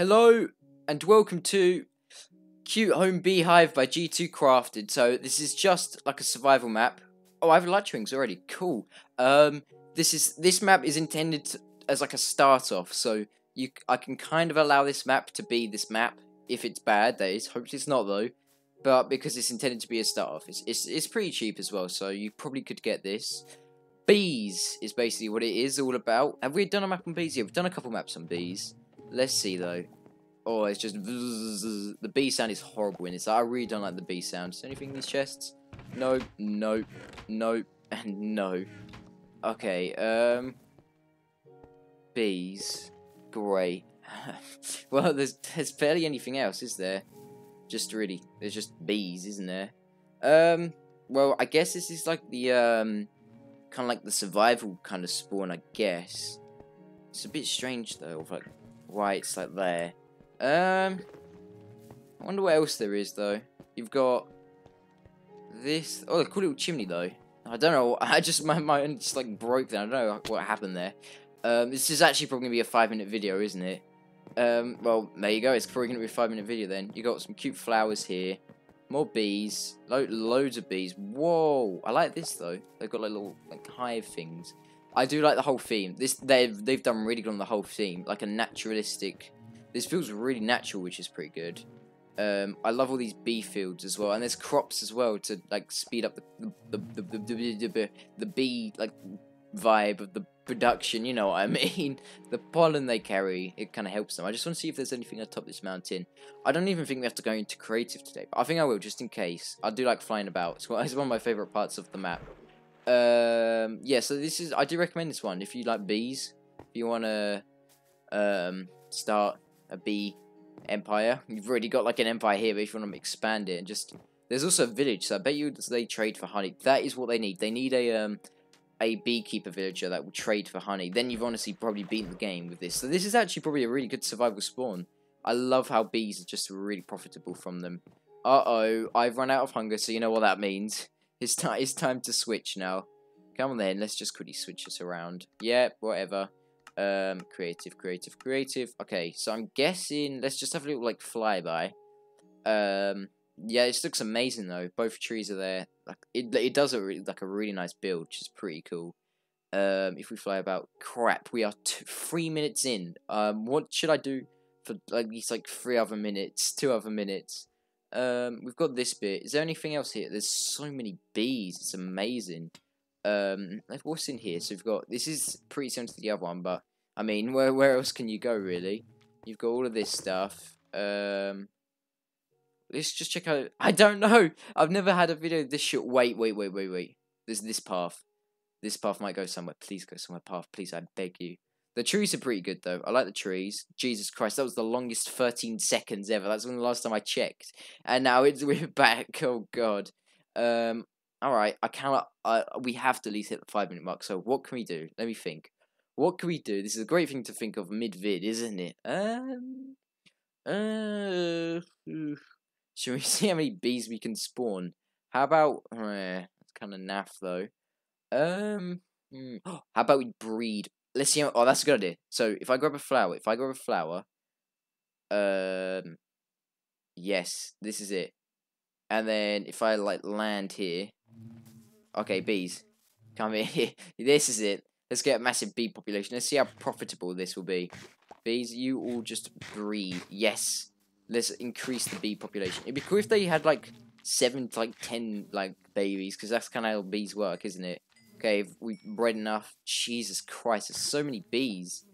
Hello and welcome to Cute Home Beehive by G2Crafted. So this is just like a survival map. Oh, I have elytras already. Cool. Um, this is this map is intended to, as like a start off. So you, I can kind of allow this map to be this map if it's bad. That is. Hopefully it's not though. But because it's intended to be a start off, it's it's, it's pretty cheap as well. So you probably could get this. Bees is basically what it is all about. Have we done a map on bees? Yeah, we've done a couple maps on bees. Let's see though. Oh, it's just the B sound is horrible in this. I really don't like the B sound. Is anything in these chests? No, no, no, and no. Okay, um, bees, great. well, there's there's barely anything else, is there? Just really, there's just bees, isn't there? Um, well, I guess this is like the um, kind of like the survival kind of spawn, I guess. It's a bit strange though, like why it's like there. Um, I wonder what else there is though. You've got this. Oh, a cool little chimney though. I don't know. I just my mind just like broke. Then I don't know what happened there. Um, this is actually probably gonna be a five minute video, isn't it? Um, well, there you go. It's probably gonna be a five minute video then. You got some cute flowers here. More bees. Lo loads of bees. Whoa! I like this though. They've got like little like hive things. I do like the whole theme. This they've they've done really good on the whole theme, like a naturalistic. This feels really natural, which is pretty good. Um, I love all these bee fields as well, and there's crops as well to like speed up the the the, the, the, the, the bee like vibe of the production. You know what I mean? The pollen they carry it kind of helps them. I just want to see if there's anything atop this mountain. I don't even think we have to go into creative today, but I think I will just in case. I do like flying about. It's one of my favorite parts of the map. Um, yeah, so this is I do recommend this one if you like bees. If you want to um, start a bee empire, you've already got like an empire here. But if you want to expand it and just there's also a village, so I bet you they trade for honey. That is what they need. They need a um a beekeeper villager that will trade for honey. Then you've honestly probably beaten the game with this. So this is actually probably a really good survival spawn. I love how bees are just really profitable from them. Uh oh, I've run out of hunger, so you know what that means. It's time. It's time to switch now. Come on then. Let's just quickly switch this around. Yep. Whatever. Um. Creative. Creative. Creative. Okay. So I'm guessing. Let's just have a little like flyby. Um. Yeah. This looks amazing though. Both trees are there. Like it. It does a really, like a really nice build, which is pretty cool. Um. If we fly about. Crap. We are three minutes in. Um. What should I do for like these like three other minutes? Two other minutes. Um, we've got this bit. Is there anything else here? There's so many bees. It's amazing. Um, what's in here? So we've got this is pretty similar to the other one, but I mean, where where else can you go really? You've got all of this stuff. Um, let's just check out. I don't know. I've never had a video this short. Wait, wait, wait, wait, wait. There's this path. This path might go somewhere. Please go somewhere. Path, please. I beg you. The trees are pretty good though. I like the trees. Jesus Christ, that was the longest 13 seconds ever. That's when the last time I checked. And now it's we're back. Oh god. Um alright, I cannot uh, we have to at least hit the five minute mark. So what can we do? Let me think. What can we do? This is a great thing to think of mid vid, isn't it? Um uh should we see how many bees we can spawn? How about uh, that's kind of naff though. Um hmm, how about we breed let's see. Oh, that's a good idea. So if I grab a flower, if I grab a flower, um, yes, this is it. And then if I like land here, okay, bees, come here. this is it. Let's get a massive bee population. Let's see how profitable this will be. Bees, you all just breed. Yes. Let's increase the bee population. It'd be cool if they had like seven to like ten like babies, because that's kind of how bees work, isn't it? Okay, we bred enough. Jesus Christ, there's so many bees.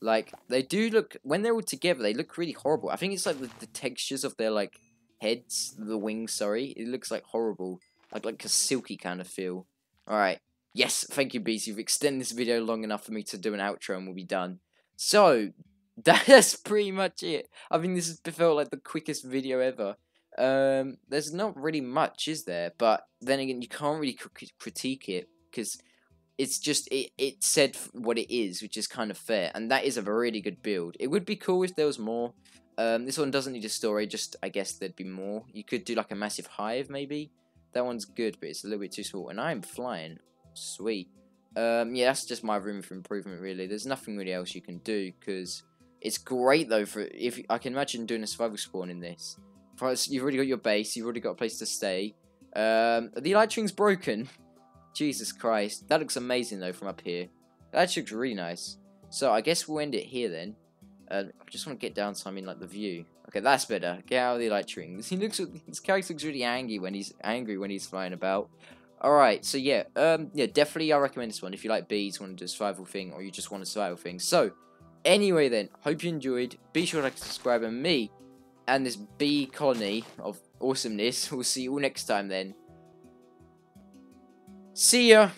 Like, they do look, when they're all together, they look really horrible. I think it's like the, the textures of their, like, heads, the wings, sorry. It looks like horrible. Like, like a silky kind of feel. Alright. Yes, thank you, bees. You've extended this video long enough for me to do an outro and we'll be done. So, that's pretty much it. I think this has felt like the quickest video ever. Um, there's not really much, is there? But then again, you can't really critique it because it's just it, it said what it is, which is kind of fair, and that is a really good build. It would be cool if there was more. Um, this one doesn't need a story, just I guess there'd be more. You could do like a massive hive, maybe. That one's good, but it's a little bit too small. And I'm flying, sweet. Um, yeah, that's just my room for improvement, really. There's nothing really else you can do because It's great though for if I can imagine doing a survival spawn in this. You've already got your base, you've already got a place to stay. Um, the elytra's broken. Jesus Christ, that looks amazing though from up here. That looks really nice. So I guess we'll end it here then. Uh, I just want to get down so I'm in like the view. Okay, that's better. Get out of the light elytra. He looks. His character looks really angry when he's angry when he's flying about. Alright, so yeah, um, yeah, definitely I recommend this one if you like bees, want to do a survival thing, or you just want a survival thing. So, anyway then, hope you enjoyed. Be sure to like, subscribe, and me and this bee colony of awesomeness. We'll see you all next time then. See ya!